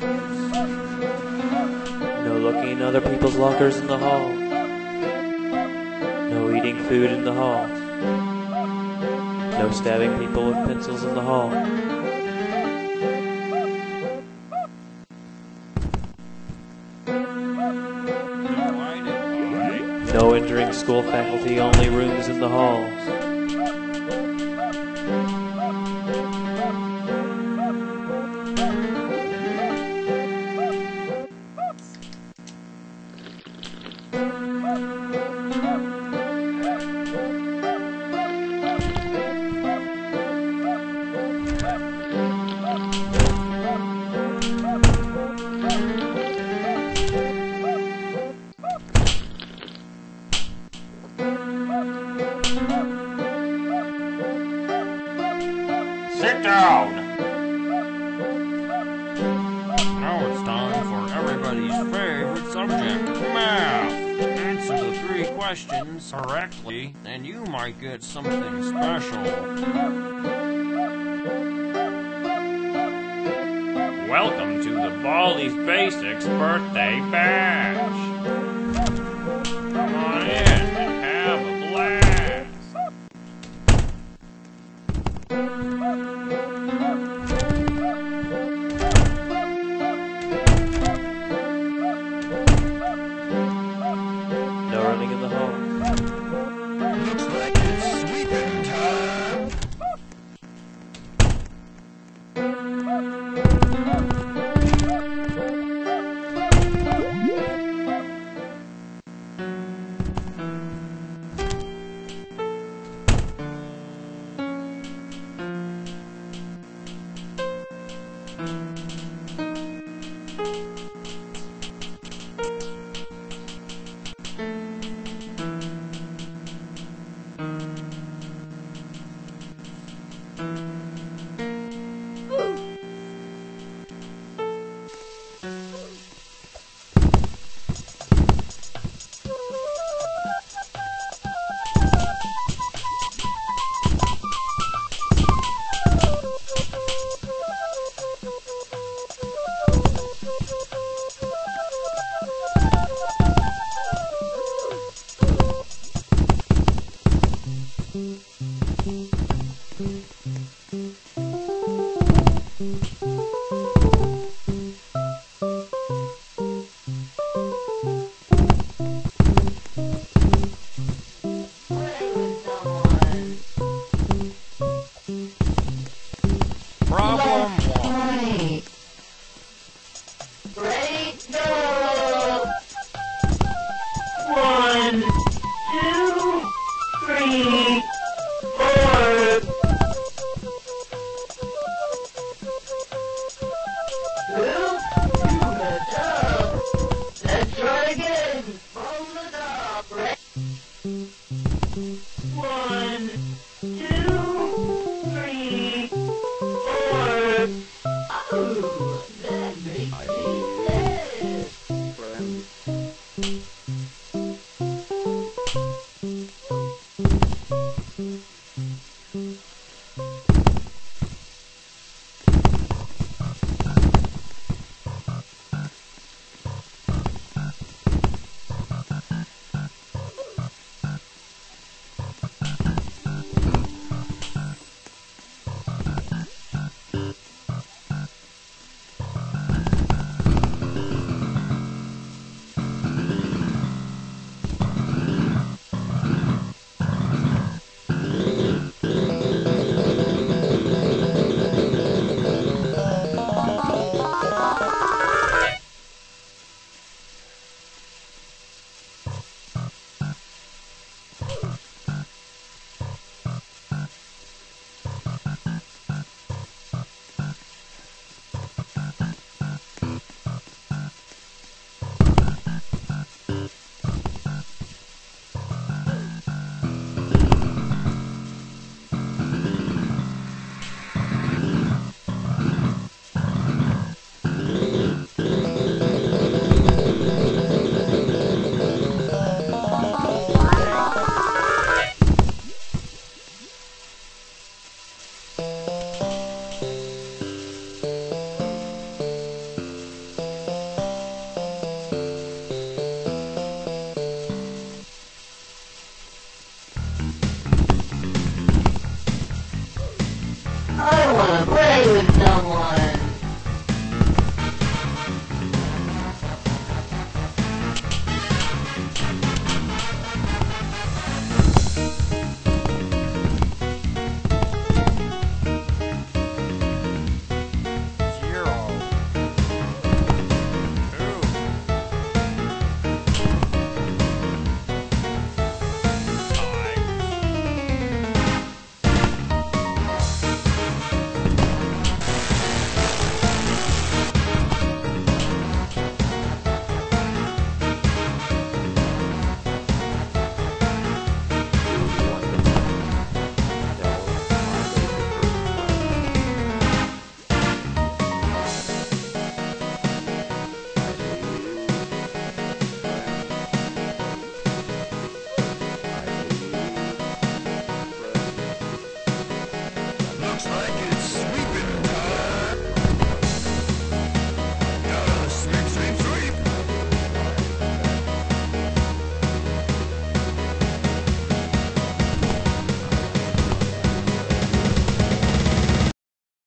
No looking in other people's lockers in the hall. No eating food in the hall. No stabbing people with pencils in the hall. No entering school faculty only rooms in the halls. Now it's time for everybody's favorite subject, math. Answer the three questions correctly, and you might get something special. Welcome to the Baldi's Basics birthday bash. Running Problem one. Ready, go! someone.